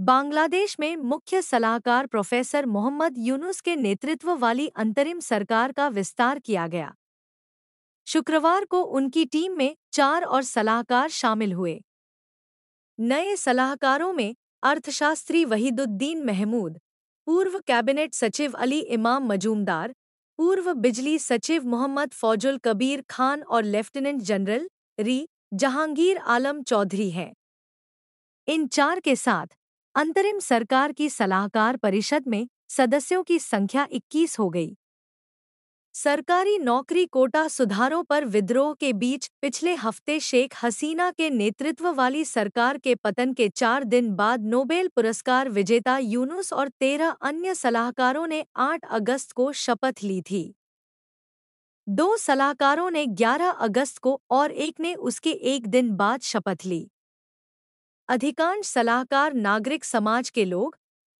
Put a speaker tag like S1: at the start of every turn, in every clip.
S1: बांग्लादेश में मुख्य सलाहकार प्रोफेसर मोहम्मद यूनुस के नेतृत्व वाली अंतरिम सरकार का विस्तार किया गया। शुक्रवार को उनकी टीम में चार और सलाहकार शामिल हुए। नए सलाहकारों में अर्थशास्त्री वहीदुद्दीन महमूद, पूर्व कैबिनेट सचिव अली इमाम मजूमदार, पूर्व बिजली सचिव मोहम्मद फौजुल कबीर खान और लेफ्टिनेंट जनरल री जहांगीर आलम चौधरी हैं। इन चार के साथ अंतरिम सरकार की सलाहकार परिषद में सदस्यों की संख्या 21 हो गई। सरकारी नौकरी कोटा सुधारों पर विद्रोह के बीच पिछले हफ़्ते शेख हसीना के नेतृत्व वाली सरकार के पतन के चार दिन बाद नोबेल पुरस्कार विजेता यूनुस और तेरह अन्य सलाहकारों ने 8 अगस्त को शपथ ली थी। दो सलाहकारों ने 11 अगस्त को और एक ने उसके एक दिन बाद शपथ ली। अधिकांश सलाहकार नागरिक समाज के लोग,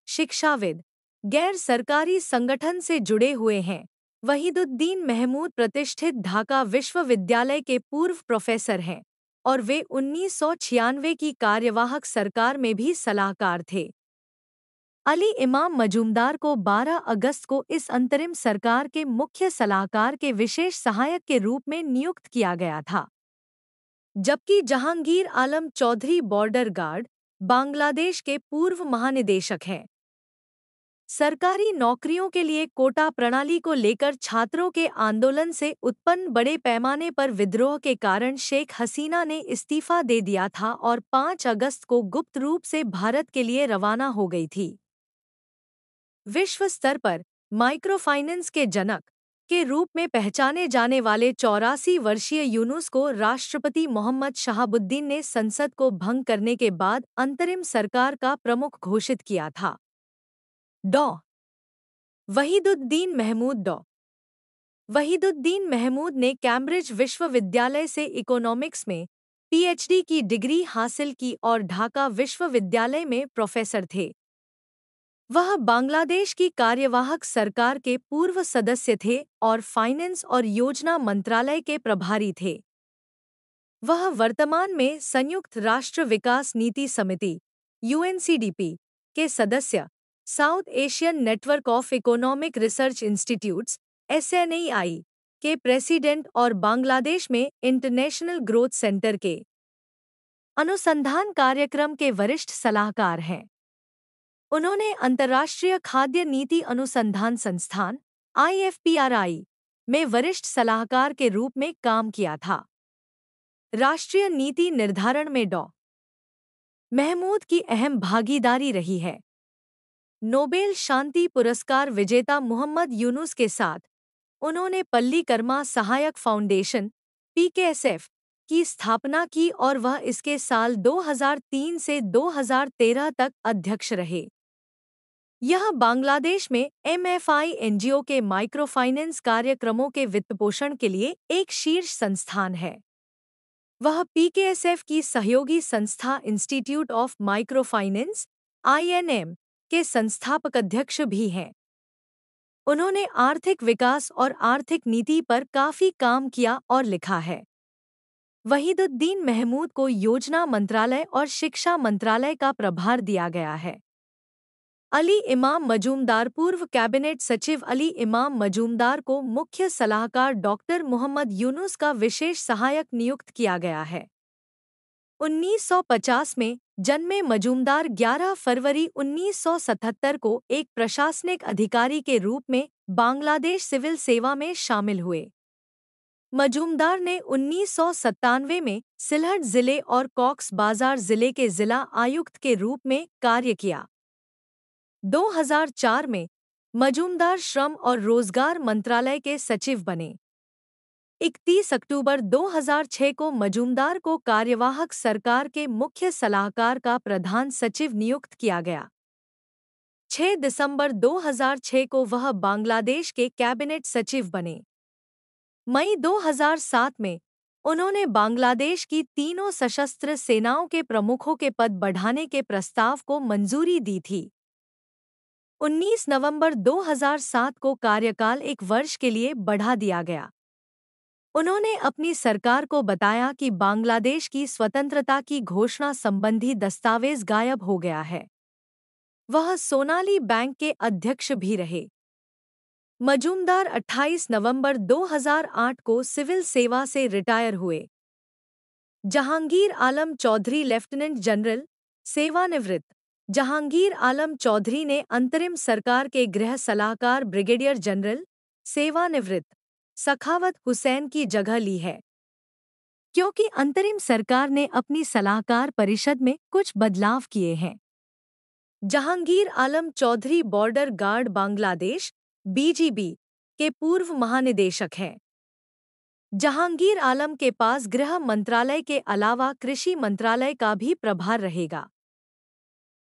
S1: शिक्षाविद, गैर सरकारी संगठन से जुड़े हुए हैं। वहीदुद्दीन महमूद प्रतिष्ठित ढाका विश्वविद्यालय के पूर्व प्रोफेसर हैं और वे उन्नीस सौ छियानवे की कार्यवाहक सरकार में भी सलाहकार थे। अली इमाम मजूमदार को 12 अगस्त को इस अंतरिम सरकार के मुख्य सलाहकार के विशेष सहायक के रूप में नियुक्त किया गया था। जबकि जहांगीर आलम चौधरी बॉर्डर गार्ड बांग्लादेश के पूर्व महानिदेशक हैं। सरकारी नौकरियों के लिए कोटा प्रणाली को लेकर छात्रों के आंदोलन से उत्पन्न बड़े पैमाने पर विद्रोह के कारण शेख हसीना ने इस्तीफा दे दिया था और 5 अगस्त को गुप्त रूप से भारत के लिए रवाना हो गई थी। विश्व स्तर पर माइक्रोफाइनेंस के जनक के रूप में पहचाने जाने वाले चौरासी वर्षीय यूनुस को राष्ट्रपति मोहम्मद शहाबुद्दीन ने संसद को भंग करने के बाद अंतरिम सरकार का प्रमुख घोषित किया था। डॉ. वहीदुद्दीन महमूद डॉ. वहीदुद्दीन महमूद ने कैम्ब्रिज विश्वविद्यालय से इकोनॉमिक्स में पीएचडी की डिग्री हासिल की और ढाका विश्वविद्यालय में प्रोफेसर थे। वह बांग्लादेश की कार्यवाहक सरकार के पूर्व सदस्य थे और फाइनेंस और योजना मंत्रालय के प्रभारी थे। वह वर्तमान में संयुक्त राष्ट्र विकास नीति समिति यूएनसीडीपी के सदस्य, South Asian network of economic research institutes SNEI के प्रेसिडेंट और बांग्लादेश में इंटरनेशनल ग्रोथ सेंटर के अनुसंधान कार्यक्रम के वरिष्ठ सलाहकार हैं। उन्होंने अंतर्राष्ट्रीय खाद्य नीति अनुसंधान संस्थान आईएफपीआरआई में वरिष्ठ सलाहकार के रूप में काम किया था। राष्ट्रीय नीति निर्धारण में डॉ. महमूद की अहम भागीदारी रही है। नोबेल शांति पुरस्कार विजेता मोहम्मद यूनुस के साथ उन्होंने पल्ली कर्मा सहायक फाउंडेशन पीकेएसएफ की स्थापना की और वह इसके साल 2003 से 2013 तक अध्यक्ष रहे। यह बांग्लादेश में एमएफआई एनजीओ के माइक्रोफाइनेंस कार्यक्रमों के वित्तपोषण के लिए एक शीर्ष संस्थान है। वह पीकेएसएफ की सहयोगी संस्था इंस्टीट्यूट ऑफ़ माइक्रोफाइनेंस आईएनएम के संस्थापक अध्यक्ष भी हैं। उन्होंने आर्थिक विकास और आर्थिक नीति पर काफ़ी काम किया और लिखा है। वहीदुद्दीन महमूद को योजना मंत्रालय और शिक्षा मंत्रालय का प्रभार दिया गया है। अली इमाम मजूमदार पूर्व कैबिनेट सचिव अली इमाम मजूमदार को मुख्य सलाहकार डॉक्टर मोहम्मद यूनुस का विशेष सहायक नियुक्त किया गया है। 1950 में जन्मे मजूमदार 11 फरवरी 1977 को एक प्रशासनिक अधिकारी के रूप में बांग्लादेश सिविल सेवा में शामिल हुए। मजूमदार ने उन्नीस सौ सत्तानवे में सिलहट ज़िले और कॉक्स बाज़ार ज़िले के जिला आयुक्त के रूप में कार्य किया। 2004 में मजूमदार श्रम और रोज़गार मंत्रालय के सचिव बने। 31 अक्टूबर 2006 को मजूमदार को कार्यवाहक सरकार के मुख्य सलाहकार का प्रधान सचिव नियुक्त किया गया। 6 दिसंबर 2006 को वह बांग्लादेश के कैबिनेट सचिव बने। मई 2007 में उन्होंने बांग्लादेश की तीनों सशस्त्र सेनाओं के प्रमुखों के पद बढ़ाने के प्रस्ताव को मंजूरी दी थी। 19 नवंबर 2007 को कार्यकाल एक वर्ष के लिए बढ़ा दिया गया। उन्होंने अपनी सरकार को बताया कि बांग्लादेश की स्वतंत्रता की घोषणा संबंधी दस्तावेज़ गायब हो गया है। वह सोनाली बैंक के अध्यक्ष भी रहे। मजूमदार 28 नवंबर 2008 को सिविल सेवा से रिटायर हुए। जहांगीर आलम चौधरी लेफ्टिनेंट जनरल, सेवानिवृत्त। जहांगीर आलम चौधरी ने अंतरिम सरकार के गृह सलाहकार ब्रिगेडियर जनरल सेवानिवृत्त सखावत हुसैन की जगह ली है। क्योंकि अंतरिम सरकार ने अपनी सलाहकार परिषद में कुछ बदलाव किए हैं। Jahangir Alam Chowdhury border guard Bangladesh BGB के पूर्व महानिदेशक हैं। जहांगीर आलम के पास गृह मंत्रालय के अलावा कृषि मंत्रालय का भी प्रभार रहेगा।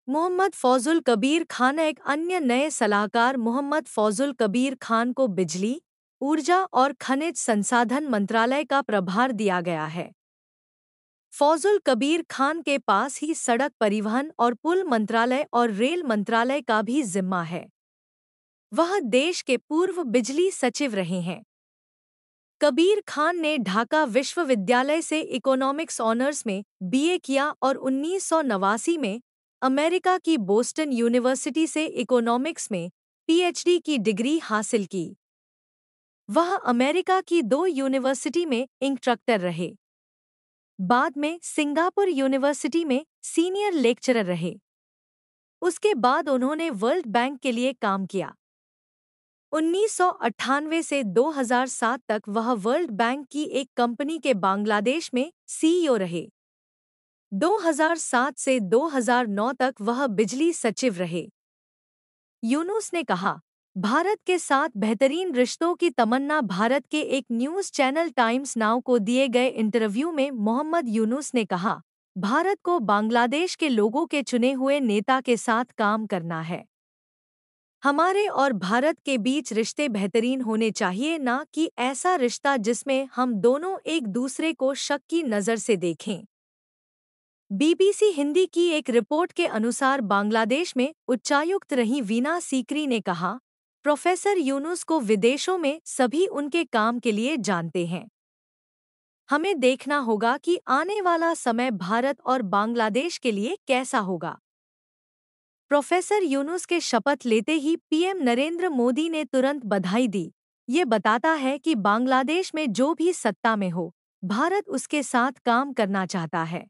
S1: मोहम्मद फौजुल कबीर खान एक अन्य नए सलाहकार मोहम्मद फौजुल कबीर खान को बिजली, ऊर्जा और खनिज संसाधन मंत्रालय का प्रभार दिया गया है। फौजुल कबीर खान के पास ही सड़क परिवहन और पुल मंत्रालय और रेल मंत्रालय का भी जिम्मा है। वह देश के पूर्व बिजली सचिव रहे हैं। कबीर खान ने ढाका विश्वविद्यालय से इकोनॉमिक्स ऑनर्स में बीए किया और उन्नीस सौ नवासी में अमेरिका की बोस्टन यूनिवर्सिटी से इकोनॉमिक्स में पीएचडी की डिग्री हासिल की। वह अमेरिका की दो यूनिवर्सिटी में इंस्ट्रक्टर रहे। बाद में सिंगापुर यूनिवर्सिटी में सीनियर लेक्चरर रहे। उसके बाद उन्होंने वर्ल्ड बैंक के लिए काम किया। उन्नीस सौ अट्ठानवे से 2007 तक वह वर्ल्ड बैंक की एक कंपनी के बांग्लादेश में सीईओ रहे। 2007 से 2009 तक वह बिजली सचिव रहे। यूनुस ने कहा, भारत के साथ बेहतरीन रिश्तों की तमन्ना भारत के एक न्यूज़ चैनल टाइम्स नाउ को दिए गए इंटरव्यू में मोहम्मद यूनुस ने कहा, भारत को बांग्लादेश के लोगों के चुने हुए नेता के साथ काम करना है। हमारे और भारत के बीच रिश्ते बेहतरीन होने चाहिए ना कि ऐसा रिश्ता जिसमें हम दोनों एक दूसरे को शक की नज़र से देखें। बीबीसी हिंदी की एक रिपोर्ट के अनुसार बांग्लादेश में उच्चायुक्त रही वीना सीकरी ने कहा, प्रोफेसर यूनुस को विदेशों में सभी उनके काम के लिए जानते हैं। हमें देखना होगा कि आने वाला समय भारत और बांग्लादेश के लिए कैसा होगा। प्रोफेसर यूनुस के शपथ लेते ही पीएम नरेंद्र मोदी ने तुरंत बधाई दी। ये बताता है कि बांग्लादेश में जो भी सत्ता में हो, भारत उसके साथ काम करना चाहता है।